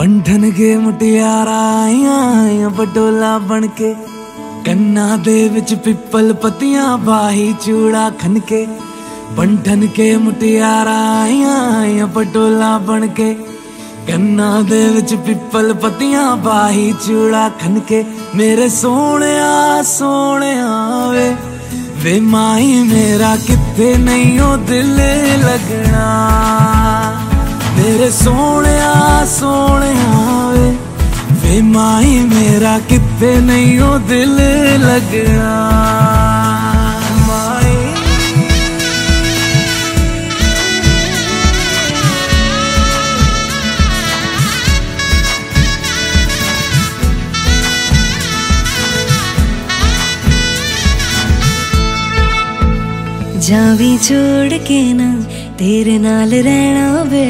ਬੰਧਨ ਕੇ ਮੁਟਿਆਰਾ ਆਈਆਂ ਪਟੋਲਾ ਬਣ ਕੇ ਕੰਨਾਂ ਦੇ ਵਿੱਚ ਪਿੱਪਲ ਪਤੀਆਂ ਬਾਹੀ ਚੂੜਾ ਖਨ ਕੇ ਬੰਧਨ ਕੇ ਮੁਟਿਆਰਾ ਆਈਆਂ ਪਟੋਲਾ ਬਣ ਕੇ ਕੰਨਾਂ ਦੇ ਵਿੱਚ ਪਿੱਪਲ ਪਤੀਆਂ ਬਾਹੀ ਚੂੜਾ ਖਨ ਕੇ ਮੇਰੇ ਸੋਹਣਿਆ ਸੋਹਣਿਆ ਵੇ ਵੇ ਮਾਈ ਮੇਰਾ ਕਿੱਥੇ ਨਹੀਂ ਉਹ ਦਿਲ ਲੱਗਣਾ तेरे सोने सोने वे। वे माई मेरा कितने नहीं हो दिल लगना जावी छोड़ के ना, तेरे नाल रहना वे।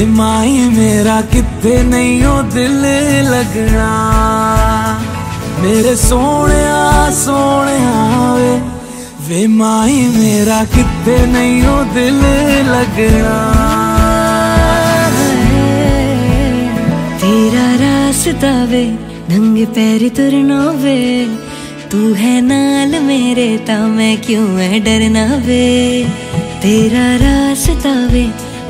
ਵੇ ਮਾਈ ਮੇਰਾ ਕਿੱਥੇ ਨਹੀਂ ਉਹ ਦਿਲ ਲੱਗਣਾ ਮੇਰੇ ਸੋਹਣਿਆ ਸੋਹਣਿਆ ਵੇ ਵੇ ਮਾਈ ਮੇਰਾ ਕਿੱਥੇ ਨਹੀਂ ਉਹ ਦਿਲ ਲੱਗਣਾ तेरा रास्ता वे नंगे पैर तुरना वे तू है नाल मेरे ता मैं क्यों है डरना वे तेरा रास्ता वे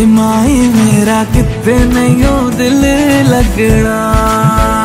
ਵੇ ਮਾਈ ਮੇਰਾ ਕਿੱਥੇ ਨਹੀਂ ਉਹ ਦਿਲ ਲੱਗਣਾ।